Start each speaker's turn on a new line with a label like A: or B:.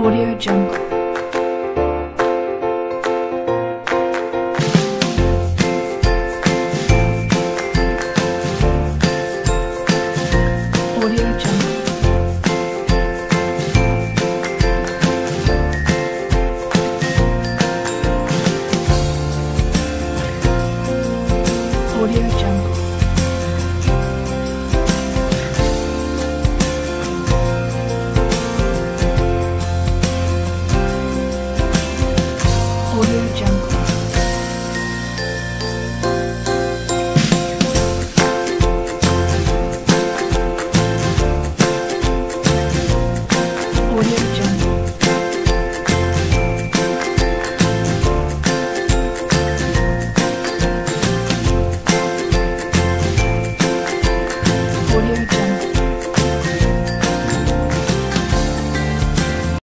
A: Audio Jungle.